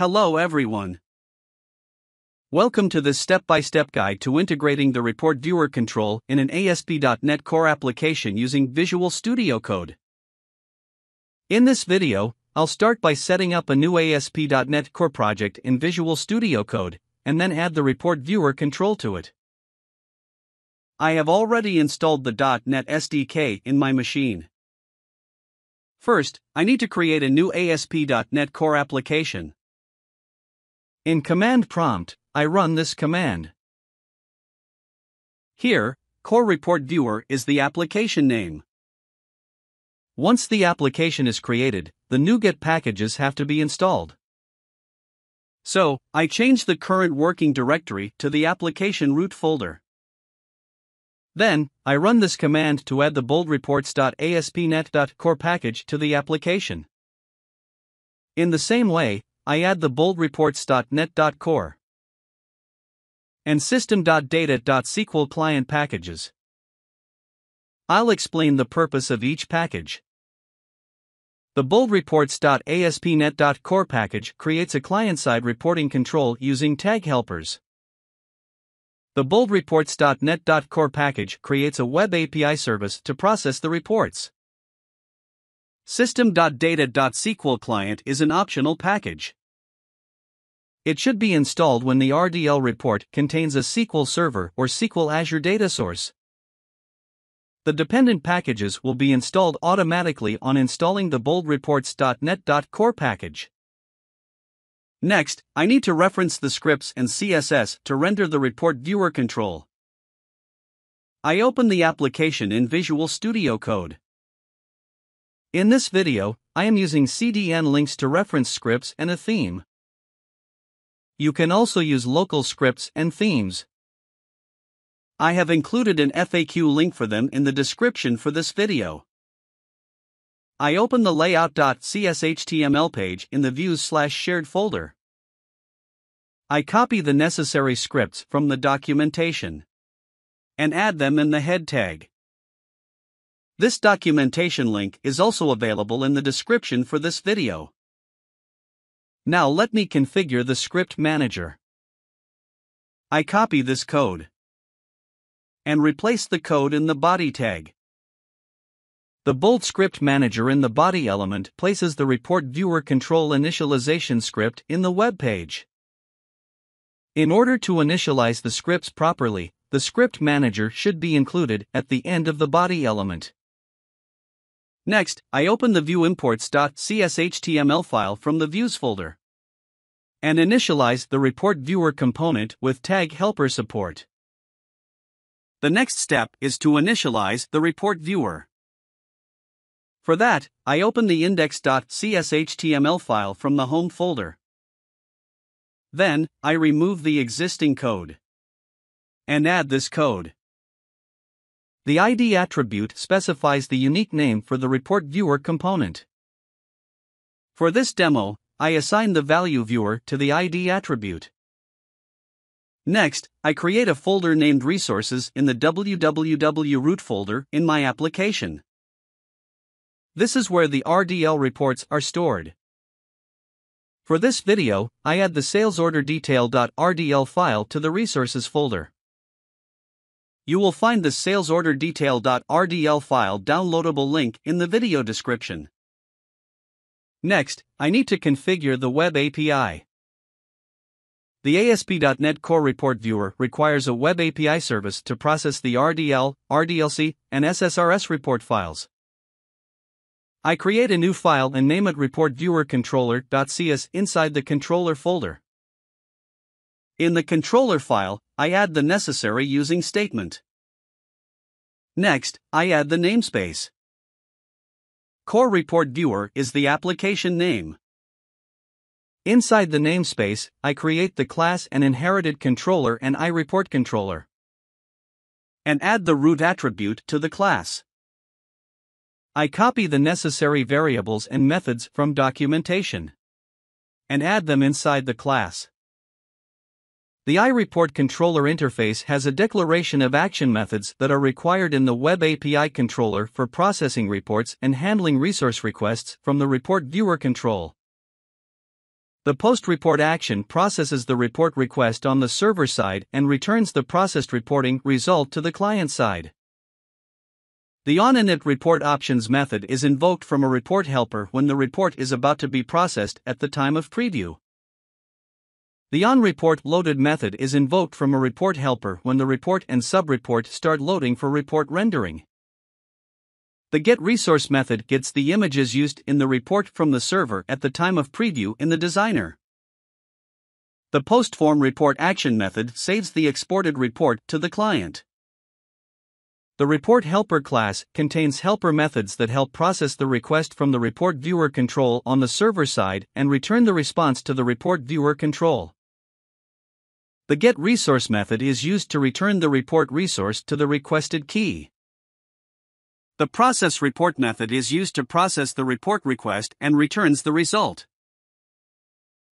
Hello everyone. Welcome to this step-by-step guide to integrating the report viewer control in an ASP.NET Core application using Visual Studio Code. In this video, I'll start by setting up a new ASP.NET Core project in Visual Studio Code, and then add the report viewer control to it. I have already installed the .NET SDK in my machine. First, I need to create a new ASP.NET Core application. In command prompt, I run this command. Here, Core Report Viewer is the application name. Once the application is created, the NuGet packages have to be installed. So, I change the current working directory to the application root folder. Then, I run this command to add the boldreports.aspnet.core package to the application. In the same way, I add the boldreports.net.core and system.data.sql client packages. I'll explain the purpose of each package. The boldreports.aspnet.core package creates a client-side reporting control using tag helpers. The boldreports.net.core package creates a web API service to process the reports. System.data.sql client is an optional package. It should be installed when the RDL report contains a SQL Server or SQL Azure data source. The dependent packages will be installed automatically on installing the boldreports.net.core package. Next, I need to reference the scripts and CSS to render the report viewer control. I open the application in Visual Studio Code. In this video, I am using CDN links to reference scripts and a theme. You can also use local scripts and themes. I have included an FAQ link for them in the description for this video. I open the layout.cshtml page in the views slash shared folder. I copy the necessary scripts from the documentation and add them in the head tag. This documentation link is also available in the description for this video. Now let me configure the script manager. I copy this code and replace the code in the body tag. The Bold Script Manager in the body element places the Report Viewer Control initialization script in the web page. In order to initialize the scripts properly, the Script Manager should be included at the end of the body element. Next, I open the viewimports.cshtml file from the Views folder and initialize the Report Viewer component with tag helper support. The next step is to initialize the Report Viewer. For that, I open the index.cshtml file from the home folder. Then, I remove the existing code and add this code. The ID attribute specifies the unique name for the report viewer component. For this demo, I assign the value viewer to the ID attribute. Next, I create a folder named resources in the www root folder in my application. This is where the RDL reports are stored. For this video, I add the salesorder.detail.rdl file to the resources folder. You will find the salesorder.detail.rdl file downloadable link in the video description. Next, I need to configure the Web API. The ASP.NET Core Report Viewer requires a Web API service to process the RDL, RDLC, and SSRS report files. I create a new file and name it reportviewercontroller.cs inside the controller folder. In the controller file, I add the necessary using statement. Next, I add the namespace. Core Report Viewer is the application name. Inside the namespace, I create the class and inherited controller and iReport controller. And add the route attribute to the class. I copy the necessary variables and methods from documentation and add them inside the class. The iReport controller interface has a declaration of action methods that are required in the Web API controller for processing reports and handling resource requests from the report viewer control. The post report action processes the report request on the server side and returns the processed reporting result to the client side. The onInit report options method is invoked from a report helper when the report is about to be processed at the time of preview. The onReport loaded method is invoked from a report helper when the report and subreport start loading for report rendering. The getResource method gets the images used in the report from the server at the time of preview in the designer. The postform report action method saves the exported report to the client. The report helper class contains helper methods that help process the request from the report viewer control on the server side and return the response to the report viewer control. The getResource method is used to return the report resource to the requested key. The process report method is used to process the report request and returns the result.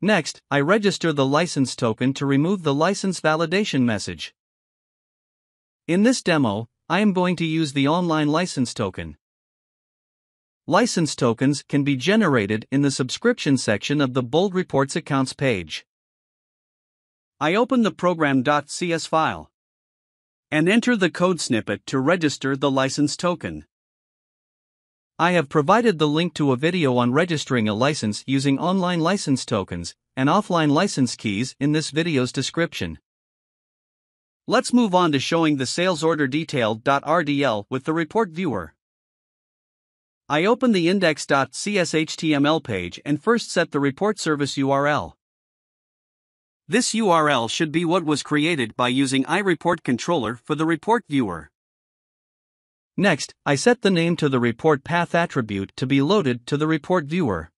Next, I register the license token to remove the license validation message. In this demo, I am going to use the online license token. License tokens can be generated in the subscription section of the Bold Reports accounts page. I open the program.cs file and enter the code snippet to register the license token. I have provided the link to a video on registering a license using online license tokens and offline license keys in this video's description. Let's move on to showing the sales order detail.rdl with the report viewer. I open the index.cshtml page and first set the report service URL. This URL should be what was created by using iReport controller for the report viewer. Next, I set the name to the report path attribute to be loaded to the report viewer.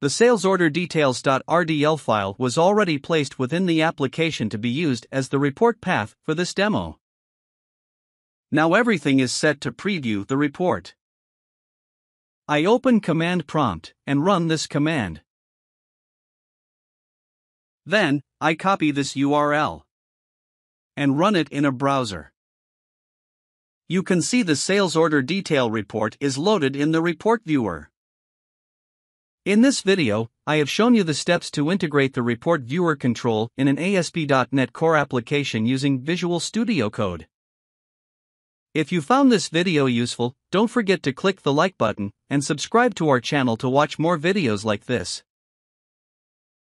The sales order details.rdl file was already placed within the application to be used as the report path for this demo. Now everything is set to preview the report. I open command prompt and run this command. Then, I copy this URL and run it in a browser. You can see the sales order detail report is loaded in the report viewer. In this video, I have shown you the steps to integrate the report viewer control in an ASP.NET Core application using Visual Studio Code. If you found this video useful, don't forget to click the like button and subscribe to our channel to watch more videos like this.